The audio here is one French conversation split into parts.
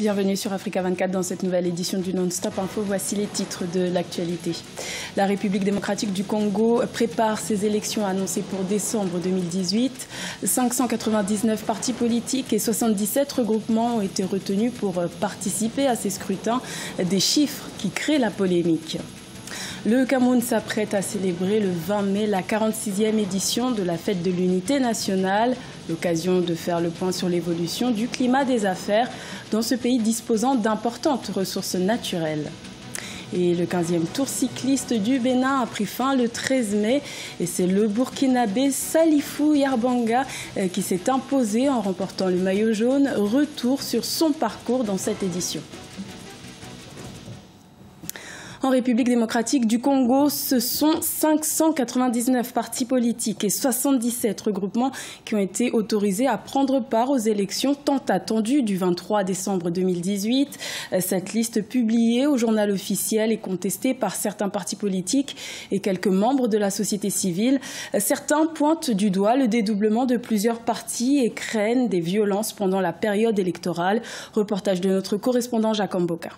Bienvenue sur Africa 24 dans cette nouvelle édition du Non-Stop Info. Voici les titres de l'actualité. La République démocratique du Congo prépare ses élections annoncées pour décembre 2018. 599 partis politiques et 77 regroupements ont été retenus pour participer à ces scrutins. Des chiffres qui créent la polémique. Le Cameroun s'apprête à célébrer le 20 mai la 46e édition de la fête de l'unité nationale, l'occasion de faire le point sur l'évolution du climat des affaires dans ce pays disposant d'importantes ressources naturelles. Et le 15e tour cycliste du Bénin a pris fin le 13 mai. Et c'est le Burkinabé Salifou Yarbanga euh, qui s'est imposé en remportant le maillot jaune. Retour sur son parcours dans cette édition. En République démocratique du Congo, ce sont 599 partis politiques et 77 regroupements qui ont été autorisés à prendre part aux élections tant attendues du 23 décembre 2018. Cette liste publiée au journal officiel est contestée par certains partis politiques et quelques membres de la société civile. Certains pointent du doigt le dédoublement de plusieurs partis et craignent des violences pendant la période électorale. Reportage de notre correspondant Jacques Mboka.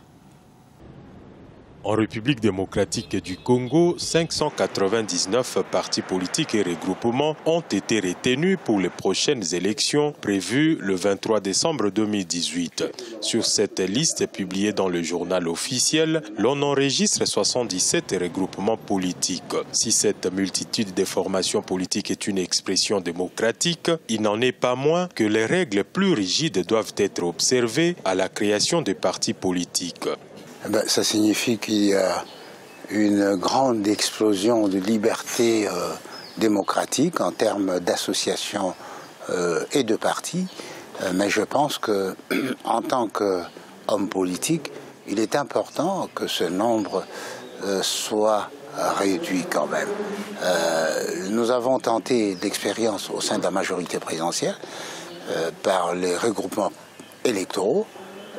En République démocratique du Congo, 599 partis politiques et regroupements ont été retenus pour les prochaines élections prévues le 23 décembre 2018. Sur cette liste publiée dans le journal officiel, l'on enregistre 77 regroupements politiques. Si cette multitude de formations politiques est une expression démocratique, il n'en est pas moins que les règles plus rigides doivent être observées à la création des partis politiques. Eh ben, ça signifie qu'il y a une grande explosion de liberté euh, démocratique en termes d'associations euh, et de partis. Euh, mais je pense que, en tant qu'homme politique, il est important que ce nombre soit réduit quand même. nous avons tenté l'expérience au sein de la majorité présidentielle par les regroupements électoraux.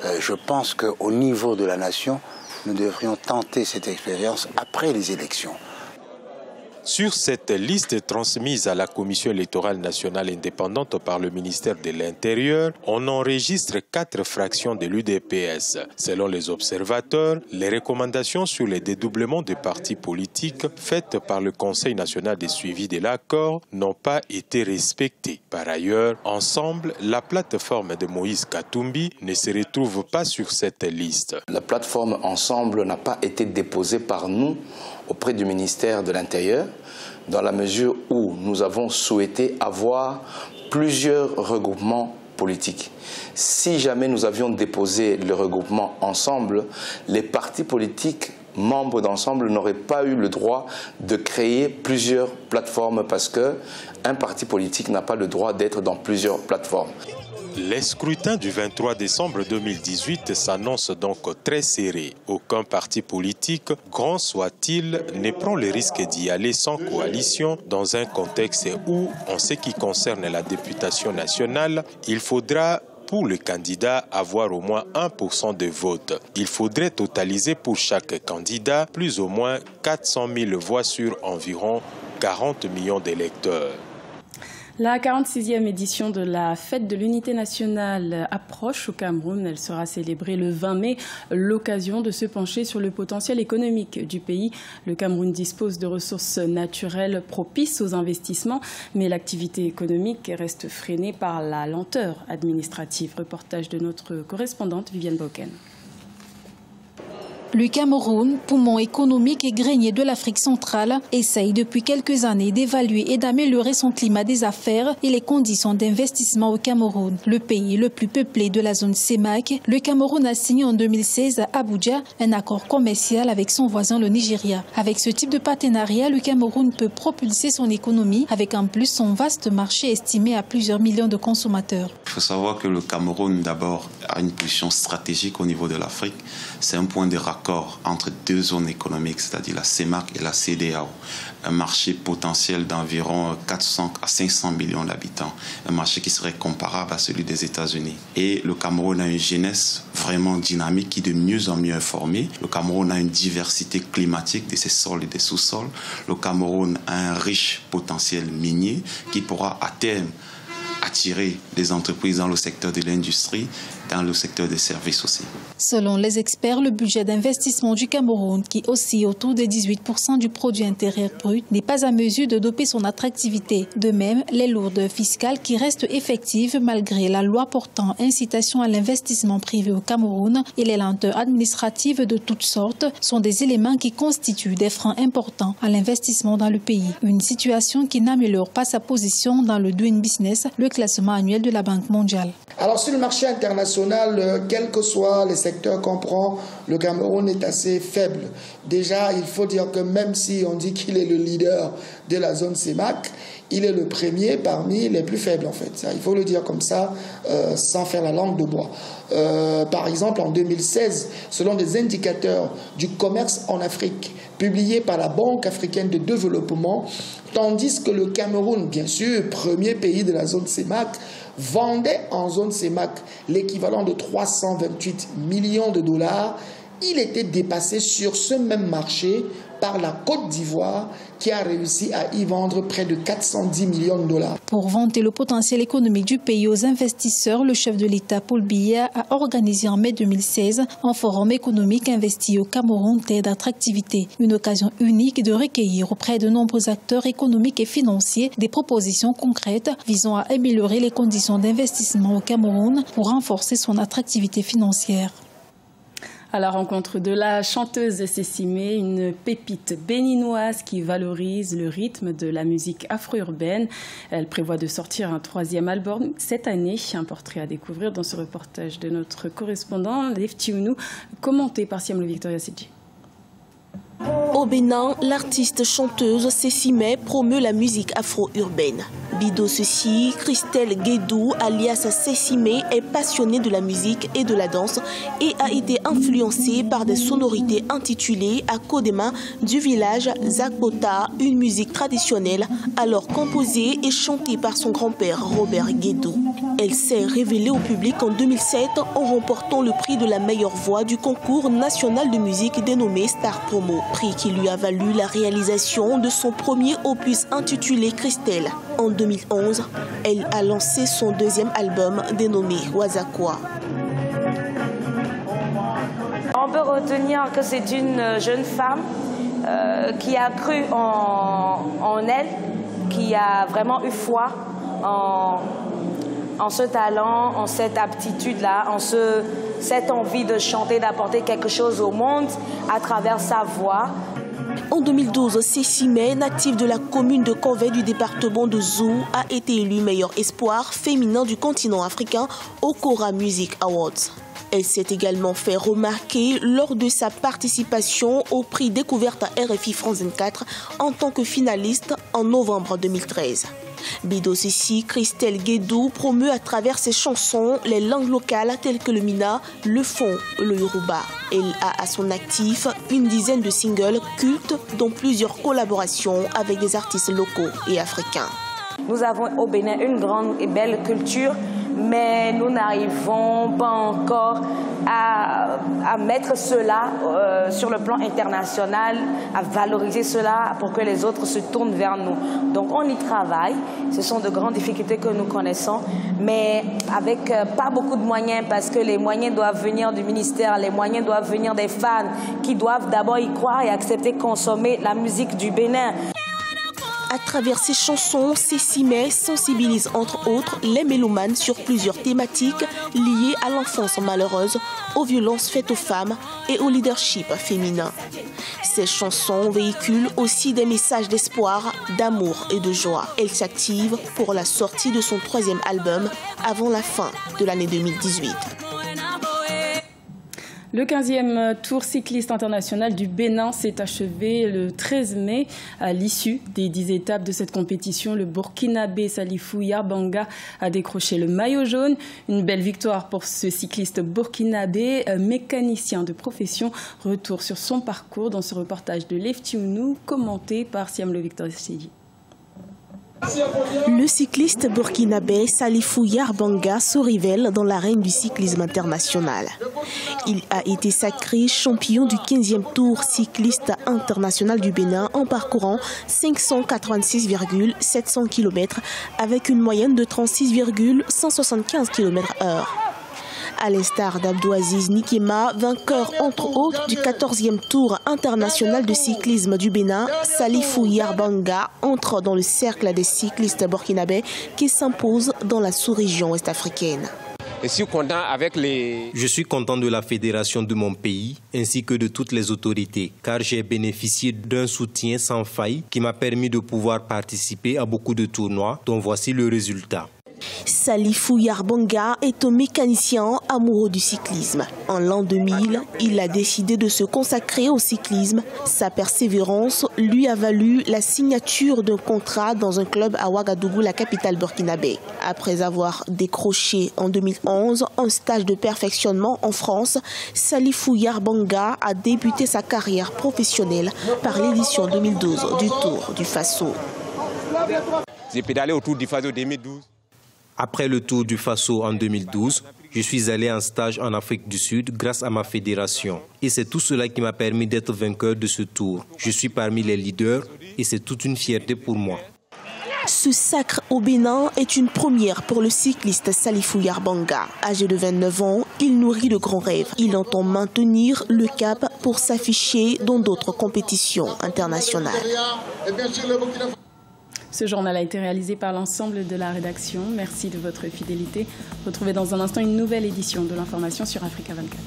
Euh, je pense qu'au niveau de la nation, nous devrions tenter cette expérience après les élections. Sur cette liste transmise à la Commission électorale nationale indépendante par le ministère de l'Intérieur, on enregistre quatre fractions de l'UDPS. Selon les observateurs, les recommandations sur le dédoublement des partis politiques faites par le Conseil national de suivi de l'accord n'ont pas été respectées. Par ailleurs, ensemble, la plateforme de Moïse Katumbi ne se retrouve pas sur cette liste. La plateforme Ensemble n'a pas été déposée par nous auprès du ministère de l'Intérieur, dans la mesure où nous avons souhaité avoir plusieurs regroupements politiques. Si jamais nous avions déposé le regroupement ensemble, les partis politiques membres d'ensemble n'auraient pas eu le droit de créer plusieurs plateformes parce qu'un parti politique n'a pas le droit d'être dans plusieurs plateformes. Les scrutins du 23 décembre 2018 s'annoncent donc très serrés. Aucun parti politique, grand soit-il, ne prend le risque d'y aller sans coalition dans un contexte où, en ce qui concerne la députation nationale, il faudra pour le candidat avoir au moins 1% de vote. Il faudrait totaliser pour chaque candidat plus ou moins 400 000 voix sur environ 40 millions d'électeurs. La 46e édition de la Fête de l'Unité nationale approche au Cameroun. Elle sera célébrée le 20 mai, l'occasion de se pencher sur le potentiel économique du pays. Le Cameroun dispose de ressources naturelles propices aux investissements, mais l'activité économique reste freinée par la lenteur administrative. Reportage de notre correspondante Viviane Boken. Le Cameroun, poumon économique et grenier de l'Afrique centrale, essaye depuis quelques années d'évaluer et d'améliorer son climat des affaires et les conditions d'investissement au Cameroun. Le pays le plus peuplé de la zone CEMAC, le Cameroun a signé en 2016 à Abuja un accord commercial avec son voisin le Nigeria. Avec ce type de partenariat, le Cameroun peut propulser son économie avec en plus son vaste marché estimé à plusieurs millions de consommateurs. Il faut savoir que le Cameroun d'abord a une position stratégique au niveau de l'Afrique. C'est un point de raccord entre deux zones économiques, c'est-à-dire la CEMAC et la CDAO. Un marché potentiel d'environ 400 à 500 millions d'habitants. Un marché qui serait comparable à celui des États-Unis. Et le Cameroun a une jeunesse vraiment dynamique qui est de mieux en mieux informée. Le Cameroun a une diversité climatique de ses sols et des sous-sols. Le Cameroun a un riche potentiel minier qui pourra à terme attirer les entreprises dans le secteur de l'industrie dans le secteur des services aussi. Selon les experts, le budget d'investissement du Cameroun, qui oscille autour de 18% du produit intérieur brut, n'est pas à mesure de doper son attractivité. De même, les lourdes fiscales qui restent effectives malgré la loi portant incitation à l'investissement privé au Cameroun et les lenteurs administratives de toutes sortes sont des éléments qui constituent des freins importants à l'investissement dans le pays. Une situation qui n'améliore pas sa position dans le Doing Business, le classement annuel de la Banque mondiale. Alors sur le marché international, euh, quels que soient les secteurs qu'on prend, le Cameroun est assez faible. Déjà, il faut dire que même si on dit qu'il est le leader de la zone CEMAC, il est le premier parmi les plus faibles en fait. il faut le dire comme ça, euh, sans faire la langue de bois. Euh, par exemple, en 2016, selon des indicateurs du commerce en Afrique publiés par la Banque africaine de développement, tandis que le Cameroun, bien sûr, premier pays de la zone CEMAC, vendait en zone CEMAC l'équivalent de 328 millions de dollars, il était dépassé sur ce même marché par la Côte d'Ivoire qui a réussi à y vendre près de 410 millions de dollars. Pour vanter le potentiel économique du pays aux investisseurs, le chef de l'État, Paul Biya, a organisé en mai 2016 un forum économique investi au Cameroun terre d'attractivité. Une occasion unique de recueillir auprès de nombreux acteurs économiques et financiers des propositions concrètes visant à améliorer les conditions d'investissement au Cameroun pour renforcer son attractivité financière à la rencontre de la chanteuse Cécimé, une pépite béninoise qui valorise le rythme de la musique afro-urbaine. Elle prévoit de sortir un troisième album cette année, un portrait à découvrir dans ce reportage de notre correspondant, Lev commenté par Siam Victoria Sidji. Au Bénin, l'artiste chanteuse Cécimé promeut la musique afro-urbaine. Bido ceci, Christelle Guédou, alias Cécimé, est passionnée de la musique et de la danse et a été influencée par des sonorités intitulées à Kodema du village Zakota, une musique traditionnelle alors composée et chantée par son grand-père Robert Guédou. Elle s'est révélée au public en 2007 en remportant le prix de la meilleure voix du concours national de musique dénommé Star Promo, prix qui lui a valu la réalisation de son premier opus intitulé Christelle. En 2011, elle a lancé son deuxième album dénommé Wazakwa. On peut retenir que c'est une jeune femme euh, qui a cru en, elle, qui a vraiment eu foi en, en ce talent, en cette aptitude-là, en ce, cette envie de chanter, d'apporter quelque chose au monde à travers sa voix. En 2012, Cécimé, native de la commune de Convey du département de Zou, a été élue meilleur espoir féminin du continent africain au Cora Music Awards. Elle s'est également fait remarquer lors de sa participation au prix découverte à RFI France 24 en tant que finaliste en novembre 2013. Bido Sissi, Christelle Guédou promeut à travers ses chansons les langues locales telles que le Mina, le Fon le Yoruba. Elle a à son actif une dizaine de singles cultes dont plusieurs collaborations avec des artistes locaux et africains. Nous avons au Bénin une grande et belle culture mais nous n'arrivons pas encore à, mettre cela euh, sur le plan international, à valoriser cela pour que les autres se tournent vers nous. Donc on y travaille, ce sont de grandes difficultés que nous connaissons, mais avec euh, pas beaucoup de moyens parce que les moyens doivent venir du ministère, les moyens doivent venir des fans qui doivent d'abord y croire et accepter consommer la musique du Bénin. À travers ses chansons, Cécimé sensibilise entre autres les mélomanes sur plusieurs thématiques liées à l'enfance malheureuse, aux violences faites aux femmes et au leadership féminin. Ces chansons véhiculent aussi des messages d'espoir, d'amour et de joie. Elle s'active pour la sortie de son troisième album avant la fin de l'année 2018. Le 15e tour cycliste international du Bénin s'est achevé le 13 mai. À l'issue des 10 étapes de cette compétition, le Burkinabé Salifou Yarbanga a décroché le maillot jaune. Une belle victoire pour ce cycliste burkinabé, mécanicien de profession. Retour sur son parcours dans ce reportage de Leftiounou, commenté par Siam Le Victor le cycliste burkinabé Salifou Yarbanga se révèle dans l'arène du cyclisme international. Il a été sacré champion du 15e tour cycliste international du Bénin en parcourant 586,700 km avec une moyenne de 36,175 km/h. À l'instar d'Abdouaziz Nikema, vainqueur entre autres du 14e tour international de cyclisme du Bénin, Salifou Yarbanga entre dans le cercle des cyclistes burkinabés qui s'imposent dans la sous-région ouest-africaine. Je suis content avec les... Je suis content de la fédération de mon pays ainsi que de toutes les autorités car j'ai bénéficié d'un soutien sans faille qui m'a permis de pouvoir participer à beaucoup de tournois dont voici le résultat. Salifou Yarbanga est un mécanicien amoureux du cyclisme. En l'an 2000, il a décidé de se consacrer au cyclisme. Sa persévérance lui a valu la signature d'un contrat dans un club à Ouagadougou, la capitale burkinabé. Après avoir décroché en 2011 un stage de perfectionnement en France, Salifou Yarbanga a débuté sa carrière professionnelle par l'édition 2012 du Tour du Faso. J'ai pédalé au Tour du Faso 2012. Après le Tour du Faso en 2012, je suis allé en stage en Afrique du Sud grâce à ma fédération. Et c'est tout cela qui m'a permis d'être vainqueur de ce tour. Je suis parmi les leaders et c'est toute une fierté pour moi. Ce sacre au Bénin est une première pour le cycliste Salifou Yarbanga. Âgé de 29 ans, il nourrit de grands rêves. Il entend maintenir le cap pour s'afficher dans d'autres compétitions internationales. Ce journal a été réalisé par l'ensemble de la rédaction. Merci de votre fidélité. Retrouvez dans un instant une nouvelle édition de l'information sur Africa 24.